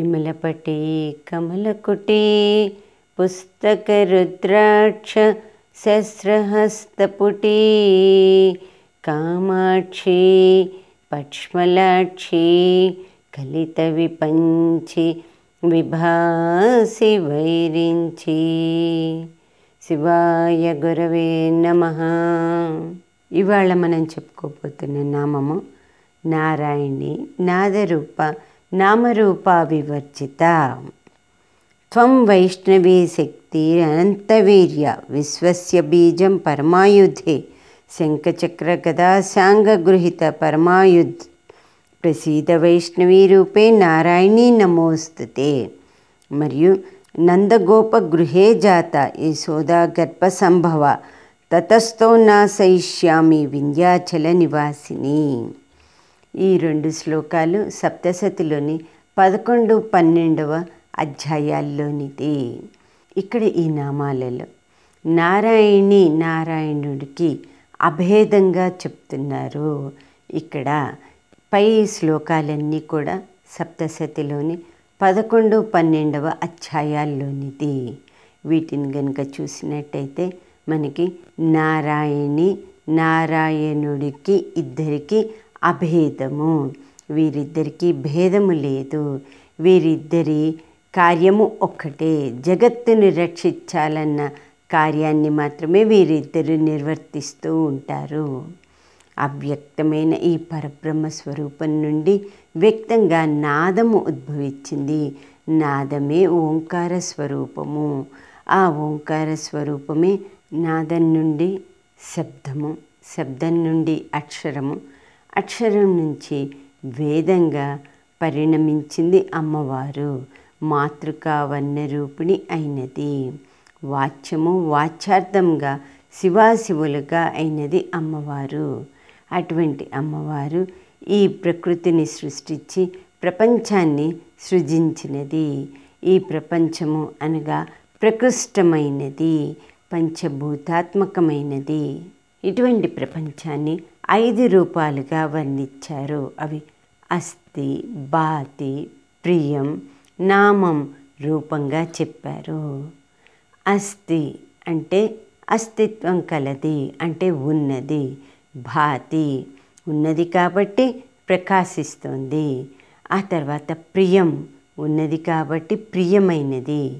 కమలపటి కమలకుటి పుస్తకరుద్రాక్ష శస్త్రహస్తపుటి కామాక్షి పక్ష్మలాక్షి కలిత విపంచి విభాసి వైరించి. శివాయ గురవే నమ. ఇవాళ మనం చెప్పుకోబోతున్న నామము నారాయణి నాదరూప నామరూప వివర్జిత త్వం వైష్ణవీ శక్తి అనంతవీర్య విశ్వస్య బీజం పరమాయుధే శంఖచక్ర గదాశాంగగృహిత పరమాయుధ్ ప్రసీద వైష్ణవీ రూపే నారాయణీ నమోస్తుతే మరియు నందగోప గృహే జాత యశోదా గర్భ సంభవ తతస్థో నా సయిష్యామి వింధ్యాచల నివాసిని ఈ రెండు శ్లోకాలు సప్తశతిలోని పదకొండు పన్నెండవ అధ్యాయాల్లోనిది. ఇక్కడ ఈ నామాలలో నారాయణి నారాయణుడికి అభేదంగా చెప్తున్నారు. ఇక్కడ పై శ్లోకాలన్నీ కూడా సప్తశతిలోని పదకొండు పన్నెండవ అధ్యాయాల్లోనిది. వీటిని గనుక చూసినట్టయితే మనకి నారాయణి నారాయణుడికి ఇద్దరికి అభేదము. వీరిద్దరికి భేదము లేదు. వీరిద్దరి కార్యము ఒక్కటే. జగత్తుని రక్షించాలన్న కార్యాన్ని మాత్రమే వీరిద్దరు నిర్వర్తిస్తూ ఉంటారు. అవ్యక్తమైన ఈ పరబ్రహ్మ స్వరూపం నుండి వ్యక్తంగా నాదము ఉద్భవించింది. నాదమే ఓంకార స్వరూపము. ఆ ఓంకార స్వరూపమే నాదం నుండి శబ్దము శబ్దం నుండి అక్షరము అక్షరం నుంచి వేదంగా పరిణమించింది అమ్మవారు. మాతృకా వన్నరూపిణి అయినది. వాచ్యము వాచ్యార్థంగా శివాశివులుగా అయినది అమ్మవారు. అటువంటి అమ్మవారు ఈ ప్రకృతిని సృష్టించి ప్రపంచాన్ని సృజించినది. ఈ ప్రపంచము అనగా ప్రకృష్టమైనది పంచభూతాత్మకమైనది. ఇటువంటి ప్రపంచాన్ని ఐదు రూపాలుగా వర్ణించారు. అవి అస్థి బాతి ప్రియం నామం రూపంగా చెప్పారు. అస్థి అంటే అస్తిత్వం కలది అంటే ఉన్నది. భాతి ఉన్నది కాబట్టి ప్రకాశిస్తుంది. ఆ తర్వాత ప్రియం ఉన్నది కాబట్టి ప్రియమైనది.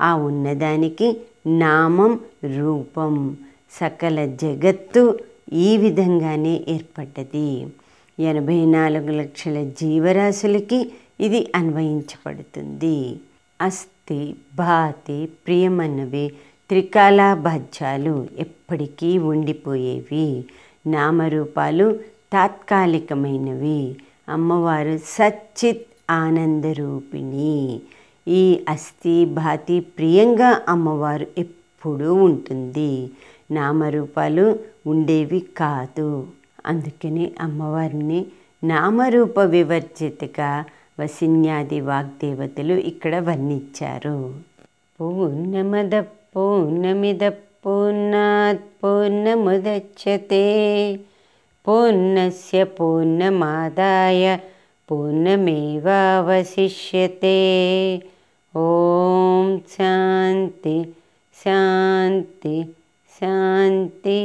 ఆ ఉన్నదానికి నామం రూపం. సకల జగత్తు ఈ విధంగానే ఏర్పడ్డది. ఎనభై నాలుగు లక్షల జీవరాశులకి ఇది అన్వయించబడుతుంది. అస్థి భాతి ప్రియమన్నవి త్రికాలాభాజ్యాలు ఎప్పటికీ ఉండిపోయేవి. నామరూపాలు తాత్కాలికమైనవి. అమ్మవారు సచ్చిత్ ఆనందరూపిణి ఈ అస్థి భాతి ప్రియంగా అమ్మవారు ఎప్పుడూ ఉంటుంది. నామరూపాలు ఉండేవి కాదు. అందుకని అమ్మవారిని నామరూప వివర్జితగా వసిన్యాది వాగ్దేవతలు ఇక్కడ వర్ణించారు. పూర్ణమద పూర్ణమిద పూర్ణాత్ పూర్ణముదచ్చతే పూర్ణస్య పూర్ణమాదాయ పూర్ణమేవాశిష్యతే ఓం శాంతి శాంతి. శాంతి